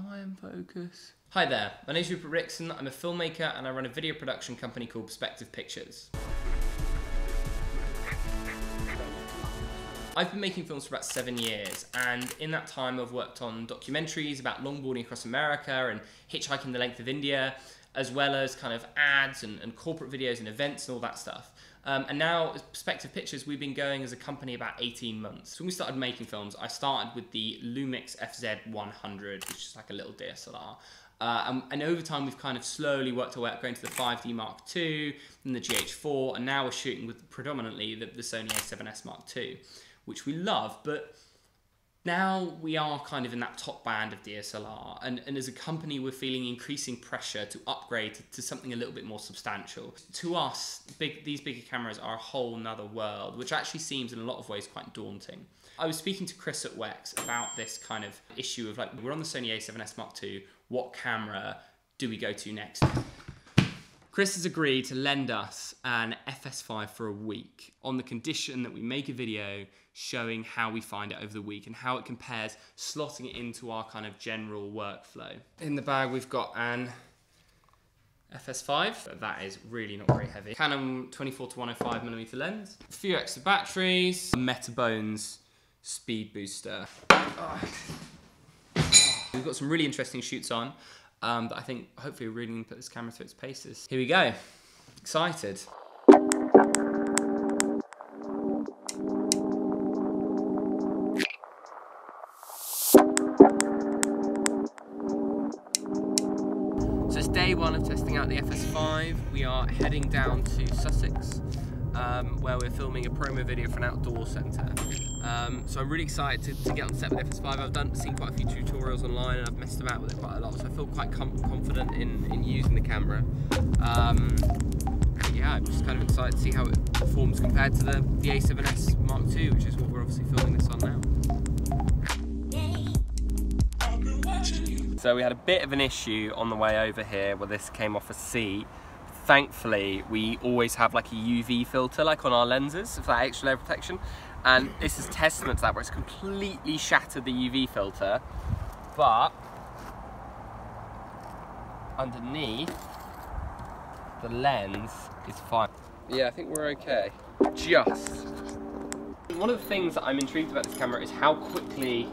Am I in focus? Hi there, my name is Rupert Rixton. I'm a filmmaker and I run a video production company called Perspective Pictures. I've been making films for about seven years, and in that time, I've worked on documentaries about longboarding across America and hitchhiking the length of India, as well as kind of ads and, and corporate videos and events and all that stuff. Um, and now, Perspective Pictures, we've been going as a company about 18 months. When we started making films, I started with the Lumix FZ100, which is like a little DSLR. Uh, and, and, over time, we've kind of slowly worked our way up, going to the 5D Mark II, and the GH4, and now we're shooting with predominantly the, the Sony a7S Mark II which we love, but now we are kind of in that top band of DSLR, and, and as a company, we're feeling increasing pressure to upgrade to, to something a little bit more substantial. To us, big, these bigger cameras are a whole nother world, which actually seems in a lot of ways quite daunting. I was speaking to Chris at Wex about this kind of issue of like, we're on the Sony a7S Mark II, what camera do we go to next? Chris has agreed to lend us an FS5 for a week on the condition that we make a video showing how we find it over the week and how it compares, slotting it into our kind of general workflow. In the bag, we've got an FS5, but that is really not very heavy. Canon 24 to 105 millimeter lens, a few extra batteries, Metabones speed booster. Oh. We've got some really interesting shoots on um, I think hopefully we're really going to put this camera through its paces. Here we go. Excited. So it's day one of testing out the FS5. We are heading down to Sussex um, where we're filming a promo video for an outdoor centre. Um, so I'm really excited to, to, get on set with FS5. I've done seen quite a few tutorials online and I've messed about with it quite a lot, so I feel quite confident in, in using the camera. Um, yeah, I'm just kind of excited to see how it performs compared to the, the A7S Mark II, which is what we're obviously filming this on now. So we had a bit of an issue on the way over here where this came off a seat thankfully we always have like a UV filter like on our lenses for that extra layer of protection. And this is testament to that where it's completely shattered the UV filter. But underneath the lens is fine. Yeah I think we're okay. Just one of the things that I'm intrigued about this camera is how quickly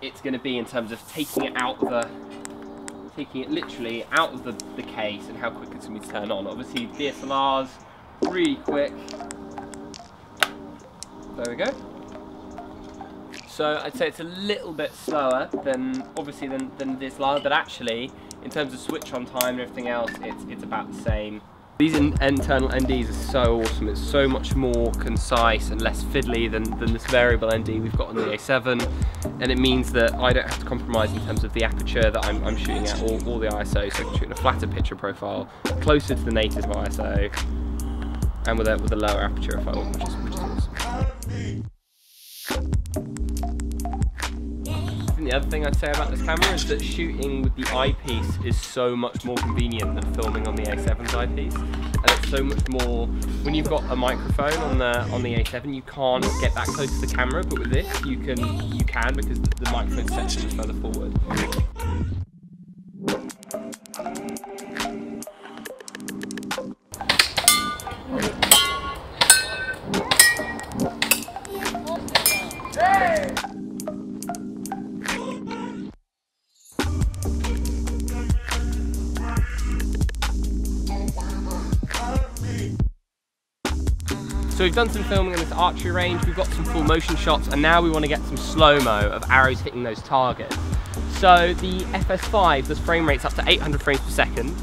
it's going to be in terms of taking it out of the taking it literally out of the, the case and how quick it's going to be on. Obviously DSLRs, really quick. There we go. So I'd say it's a little bit slower than obviously than, than DSLR, but actually in terms of switch on time and everything else, it's, it's about the same. These in internal NDs are so awesome. It's so much more concise and less fiddly than, than this variable ND we've got on the A7. And it means that I don't have to compromise in terms of the aperture that I'm, I'm shooting at or, or the ISO. So I can shoot in a flatter picture profile, closer to the native ISO, and with a, with a lower aperture if I want, which is, which is awesome. The other thing I'd say about this camera is that shooting with the eyepiece is so much more convenient than filming on the A7's eyepiece. And it's so much more, when you've got a microphone on the on the A7, you can't get that close to the camera, but with this, you can you can because the, the microphone section is further forward. So we've done some filming in this archery range, we've got some full motion shots, and now we want to get some slow-mo of arrows hitting those targets. So the FS5 does frame rates up to 800 frames per second.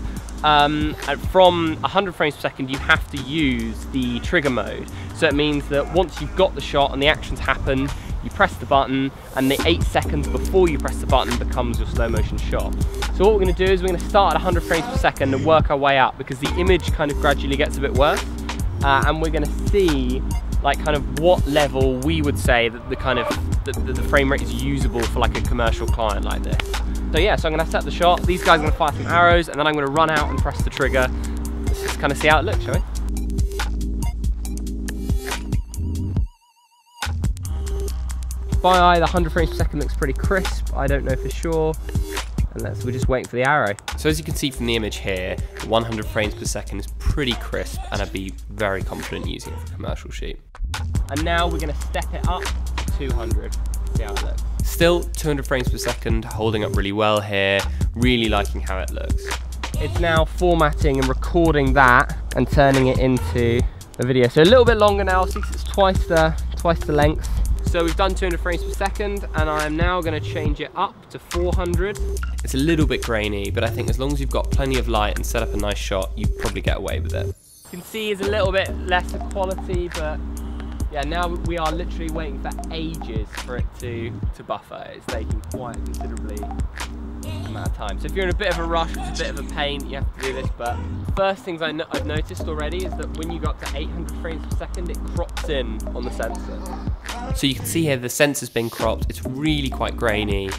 Um, and from 100 frames per second, you have to use the trigger mode. So it means that once you've got the shot and the actions happen, you press the button, and the eight seconds before you press the button becomes your slow motion shot. So what we're gonna do is we're gonna start at 100 frames per second and work our way up because the image kind of gradually gets a bit worse uh, and we're to see like kind of what level we would say that the kind of the, the, frame rate is usable for like a commercial client like this. So yeah, so I'm to set the shot. These guys are to fire some arrows, and then I'm to run out and press the trigger. Let's just kind of see how it looks, shall we? By eye, the 100 frames per second looks pretty crisp. I don't know for sure. Let's, we're just waiting for the arrow. So as you can see from the image here, 100 frames per second is pretty crisp and I'd be very confident using it for commercial shoot. And now we're gonna step it up to 200. See how it looks. Still 200 frames per second, holding up really well here. Really liking how it looks. It's now formatting and recording that and turning it into a video. So a little bit longer now, since it's twice the, twice the length. So we've done 200 frames per second and I am now gonna change it up to 400. It's a little bit grainy, but I think as long as you've got plenty of light and set up a nice shot, you probably get away with it. You can see it's a little bit lesser quality, but yeah, now we are literally waiting for ages for it to, to buffer. It's taking quite considerably amount of time. So if you're in a bit of a rush, it's a bit of a pain, you have to do this, but first things I have noticed already is that when you go up to 800 frames per second, it crops in on the sensor. So you can see here the sensor's been cropped, it's really quite grainy,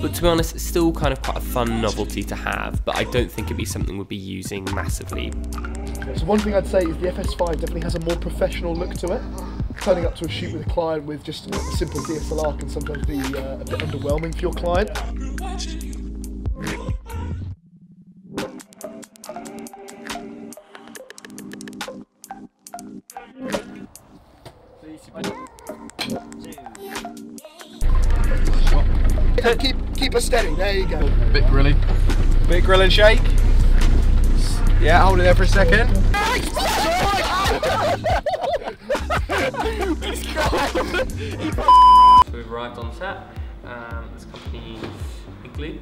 but to be honest, it's still kind of quite a fun novelty to have, but I don't think it'd be something we'd be using massively. So one thing I'd say is the FS5 definitely has a more professional look to it turning up to a shoot with a client with just a simple DSLR can sometimes be uh, a bit underwhelming for your client. There you go. Bit grilling. Bit grill and shake. Yeah, hold it there for a second. so we've arrived on set. Um, this company Igloo,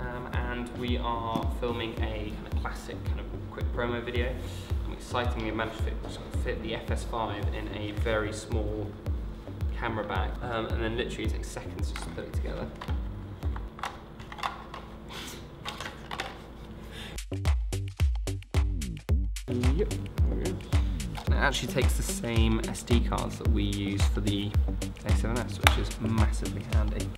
um, and we are filming a kind of classic kind of quick promo video. I'm excitingly managed to fit, fit the FS5 in a very small camera bag, um, and then literally it takes seconds just to put it together. Actually takes the same SD cards that we use for the A7S, which is massively handy.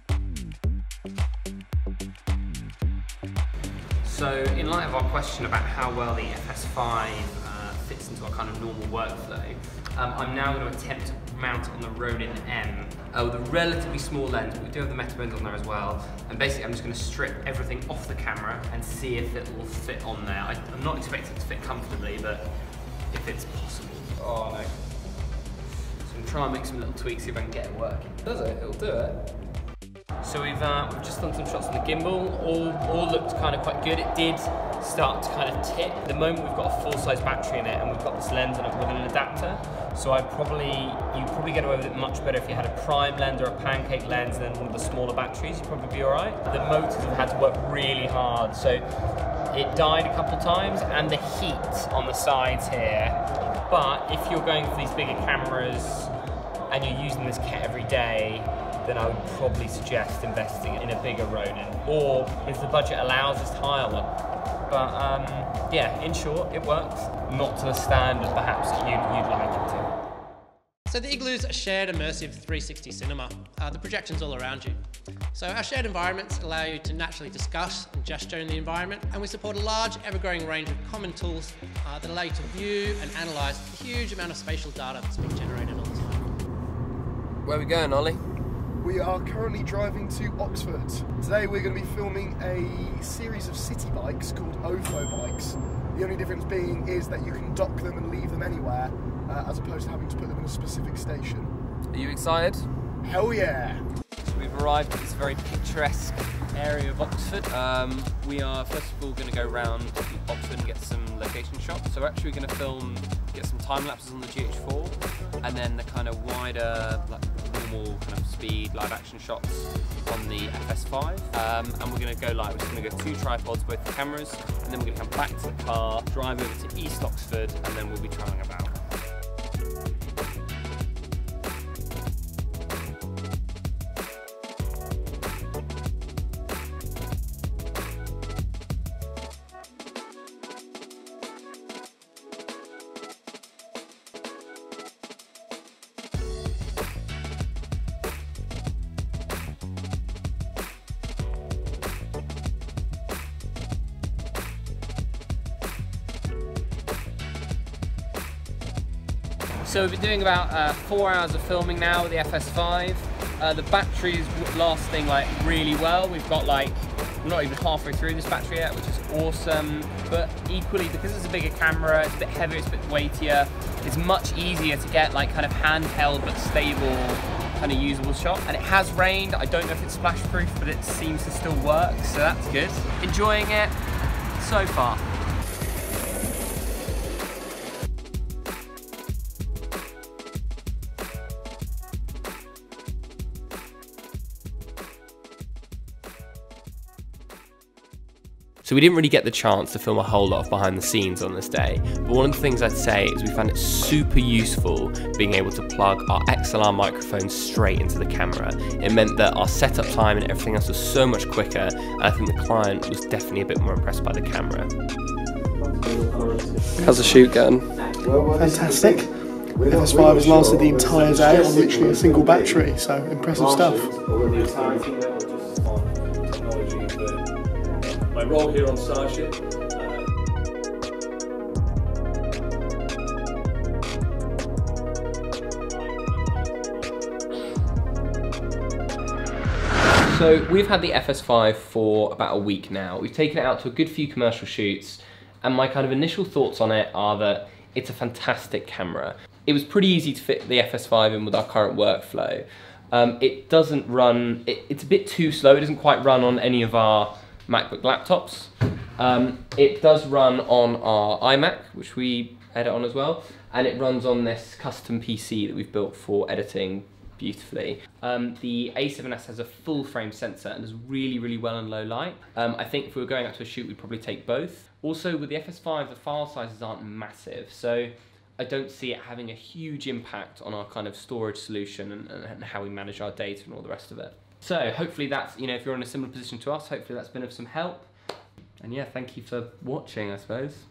So in light of our question about how well the FS5 uh, fits into our kind of normal workflow, um, I'm now going to attempt to mount on the Ronin M uh, with a relatively small lens, but we do have the meta Metabones on there as well. And basically I'm just going to strip everything off the camera and see if it will fit on there. I, I'm not expecting it to fit comfortably, but if it's possible. Oh no. So I'm trying to make some little tweaks, see if I can get it working. Does it? It'll do it. So we've, uh, we've just done some shots on the gimbal. All, all looked kind of quite good. It did start to kind of tip. The moment we've got a full-size battery in it and we've got this lens with an adapter. So I probably, you probably get away with it much better if you had a prime lens or a pancake lens and then one of the smaller batteries, you'd probably be all right. The motors have had to work really hard. So it died a couple times and the heat on the sides here but if you're going for these bigger cameras and you're using this kit every day, then I would probably suggest investing in a bigger Ronin. Or if the budget allows, just hire one. But um, yeah, in short, it works. Not to the standard perhaps you'd, you'd like it to. So the Igloo's a shared immersive 360 cinema. Uh, the projection's all around you. So our shared environments allow you to naturally discuss and gesture in the environment, and we support a large, ever-growing range of common tools uh, that allow you to view and analyse the huge amount of spatial data that's being generated all the time. Where are we going, Ollie? We are currently driving to Oxford. Today we're going to be filming a series of city bikes called OFO bikes. The only difference being is that you can dock them and leave them anywhere, uh, as opposed to having to put them in a specific station. Are you excited? Hell yeah! So we've arrived at this very picturesque area of Oxford. Um, we are first of all going to go around Oxford and get some location shots. So we're actually going to film, get some time lapses on the GH4, and then the kind of wider, like normal kind of speed live action shots on the FS5. Um, and we're going to go live. We're just going to go two tripods, both the cameras, and then we're going to come back to the car, drive over to East Oxford, and then we'll be trying about. So we've been doing about uh, four hours of filming now with the FS5. Uh, the battery's lasting like really well. We've got like We're not even halfway through this battery yet, which is awesome. But equally, because it's a bigger camera, it's a bit heavier, it's a bit weightier, it's much easier to get like kind of handheld but stable kind of usable shot. And it has rained. I don't know if it's splash proof, but it seems to still work, so that's good. Enjoying it so far. So we didn't really get the chance to film a whole lot of behind the scenes on this day, but one of the things I'd say is we found it super useful being able to plug our XLR microphone straight into the camera. It meant that our setup time and everything else was so much quicker, and I think the client was definitely a bit more impressed by the camera. How's the shoot going? Fantastic. FS5 has lasted the entire day on literally a single battery, so impressive stuff. Role here on Starship. So we've had the FS5 for about a week now. We've taken it out to a good few commercial shoots, and my kind of initial thoughts on it are that it's a fantastic camera. It was pretty easy to fit the FS5 in with our current workflow. Um, it doesn't run, it, it's a bit too slow, it doesn't quite run on any of our MacBook laptops. Um, it does run on our iMac, which we edit on as well, and it runs on this custom PC that we've built for editing beautifully. Um, the A7S has a full frame sensor and does really, really well in low light. Um, I think if we were going out to a shoot, we'd probably take both. Also, with the FS5, the file sizes aren't massive, so I don't see it having a huge impact on our kind of storage solution and, and how we manage our data and all the rest of it. So hopefully that's, you know, if you're in a similar position to us, hopefully that's been of some help. And yeah, thank you for watching, I suppose.